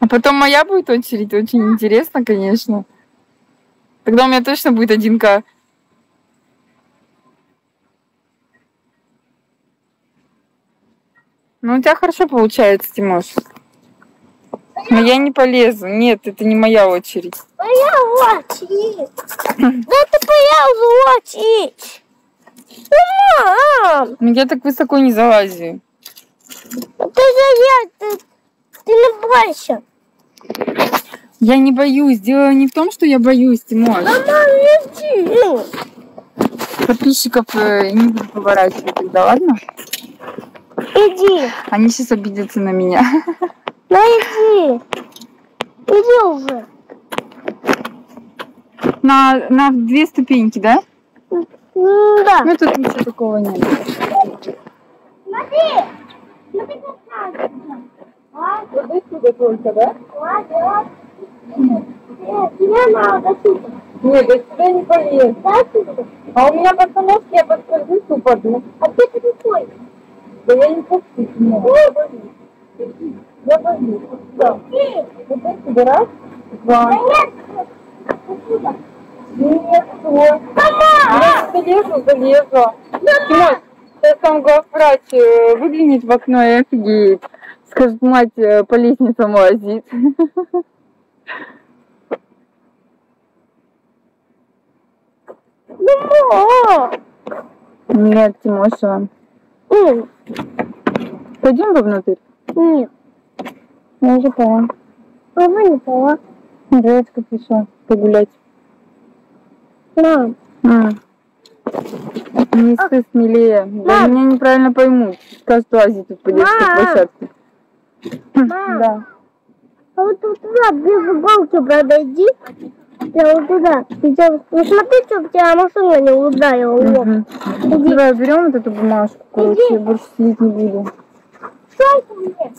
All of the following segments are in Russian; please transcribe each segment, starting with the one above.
А потом моя будет очередь. Очень интересно, конечно. Тогда у меня точно будет 1К. Ну, у тебя хорошо получается, Тимош. Но я не полезу. Нет, это не моя очередь. Моя очередь. Да это моя очередь. Мам! Ну, Я так высоко не залазю. Это же я, ты, ты не бойся. Я не боюсь. Дело не в том, что я боюсь, Тимош. Мама, иди. Ну, Подписчиков э, не буду поворачивать тогда, ладно? иди. Они сейчас обидятся на меня. Ну иди. Иди уже. На, на две ступеньки, да? Да. Ну, тут ничего такого нет. Смотри. Смотри, как надо. А, Вот отсюда только, да? ладно. Тебе надо. Нет, до сюда не полез. Да, сюда. А у меня постановки, я подскользнусь, упаду. А ты какой? Да я не хочу. Нет. Я боюсь. Да. Вот отсюда раз, два. Нет. Отсюда. Нет, стой. Мама! Я залезу, залезу. Тимош, сейчас там главврач э, выглянет в окно и офигеет. Скажет, мать э, по лестницам лазит. Мама! Нет, Тимоша. М, Пойдем вовнутрь? Нет. Я уже поняла. Мама не пора. Девочка пришла погулять. Мам. М. Не стой смелее. Да меня неправильно поймут. Скажут, лазить тут по детской Мам. площадке. Мам. Да. А вот тут туда, без иголки подойди. Я вот туда. Идем. Не смотри, чтобы тебя машина не ударила. Мгм. Иди. Давай берем вот эту бумажку, короче, Иди. я больше сидеть не буду. Что это мне?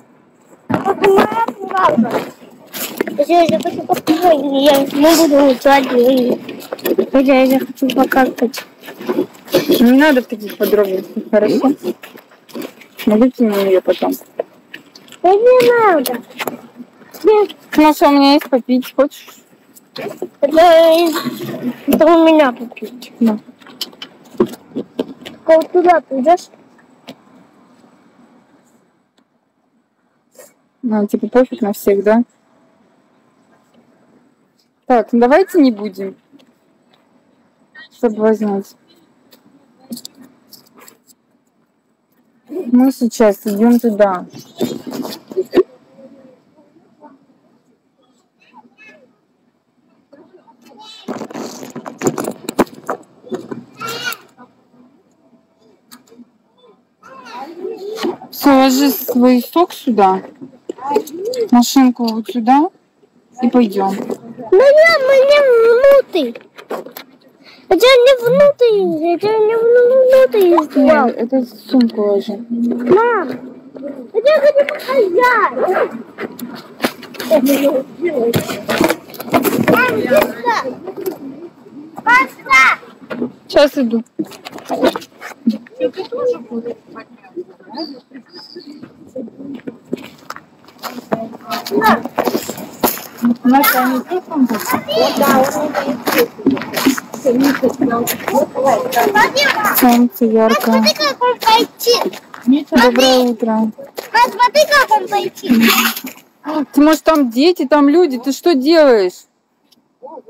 Это моя правда. Я хочу покакать, я не буду ничего делать. Хотя я хочу покакать. Не надо в таких подробностях, хорошо? Ну, выкинем ее потом. Да не надо. Нет, Маша, у меня есть попить, хочешь? Это, это у меня попить. Да. Только вот туда ты идешь? Ну, типа пофиг на всех, да? Так, ну давайте не будем соблазнять. Мы сейчас идем туда. Все, ложи свой сок сюда, машинку вот сюда и пойдем. Меня, мне внутрь. Это не внутрь, это не внутрь сделал. Это сумку ложи. Мам, это я хочу показать. Мам, сюда. Пошла. Сейчас иду. Наша, они тоже там Солнце яркое. Смотри, как он пойти. Доброе утро. Смотри, как он пойти. Ты может там дети, там люди, ты что делаешь?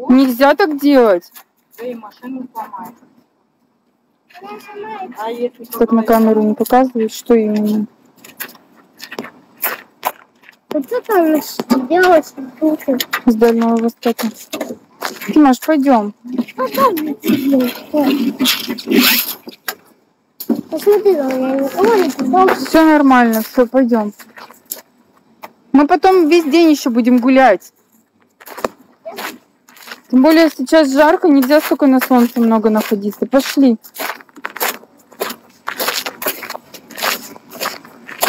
Нельзя так делать. Так на камеру не показывают, что именно. Вот что там делать? С Дальнего Востока. Тимош, пойдем. Посмотри. Все нормально, все, пойдем. Мы потом весь день еще будем гулять. Тем более сейчас жарко, нельзя столько на солнце много находиться. Пошли.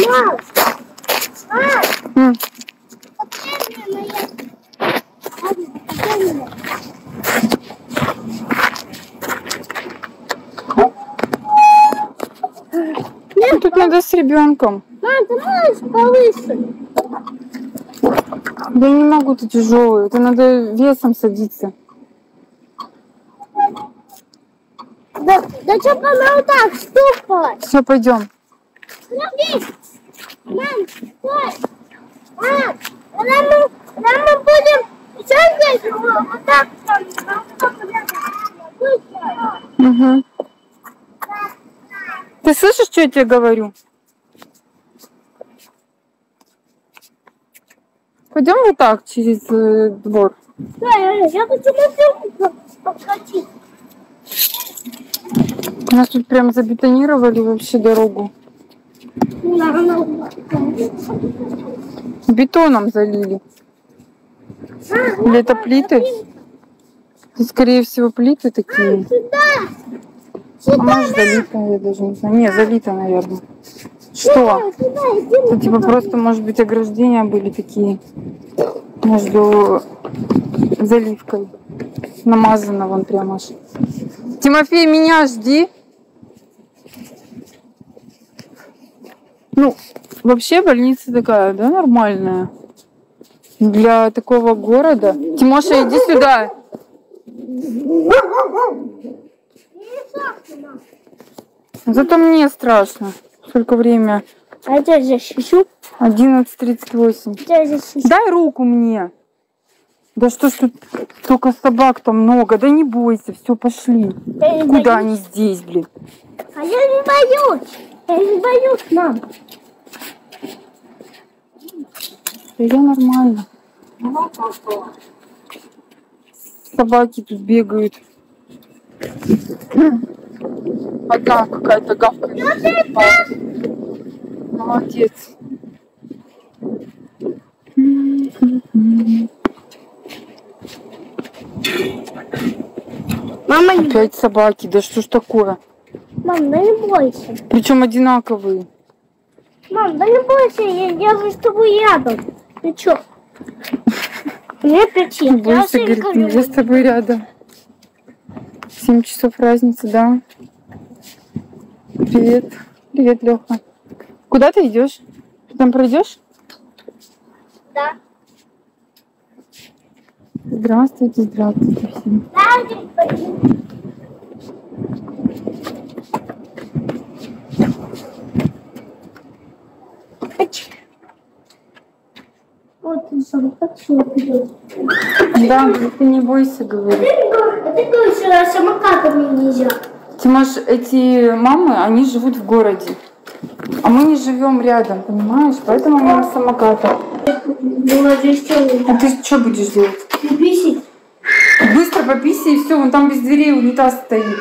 Мам! Мам! Ну, Тут надо с ребенком. Мам, ты можешь повыше? Да не могу, ты тяжелый. Это надо весом садиться. Да, да что она вот так ступать? Все, пойдем. Подожди! Мам, стой! Мам, когда мы, когда мы будем еще здесь, вот так, Угу. Ты слышишь, что я тебе говорю? Пойдем вот так через э, двор. Да, я, я хочу машину подкатить. У нас тут прям забетонировали вообще дорогу. Бетоном залили. Или это плиты? Это, скорее всего, плиты такие. А может залито, я даже не знаю. Не, залито, наверное. Что? Это типа просто, может быть, ограждения были такие между заливкой. Намазано вон прям аж. Тимофей, меня жди. Ну, вообще больница такая, да, нормальная. Для такого города. Тимоша, иди сюда. Зато мне страшно. Сколько время? А где здесь щищу? 11.38. Где здесь щищу? Дай руку мне. Да что ж тут столько собак-то много. Да не бойся, все, пошли. Я Куда боюсь. они здесь, блин? А я не боюсь. Я не боюсь, мам. Я нормально. Собаки тут бегают. Одна какая-то гавкает. Молодец. Мама. Опять собаки. Да что ж такое? Мам, да не бойся. Причем одинаковые. Мам, да не бойся, я, я же с тобой рядом. Ты чё? Мне лет. Я Бойся, всем говорит, говорю. я с тобой рядом. Семь часов разницы, да. Привет. Привет, Леха. Куда ты идешь? Ты там пройдешь? Да. Здравствуйте, здравствуйте всем. Да, здесь пойди. Ач. Вот ты сам идет. Да, ты не бойся, говорит. А ты что самокатами нельзя. Тимош, эти мамы, они живут в городе. А мы не живем рядом, понимаешь? Поэтому мы на самокатах. А ты что будешь делать? Писить. Быстро пописи и все, вон там без дверей унитаз стоит.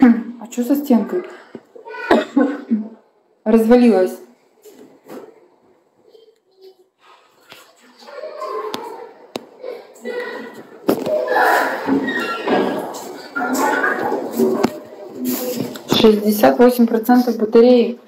А что со стенкой? Развалилась. Шестьдесят восемь процентов батареи.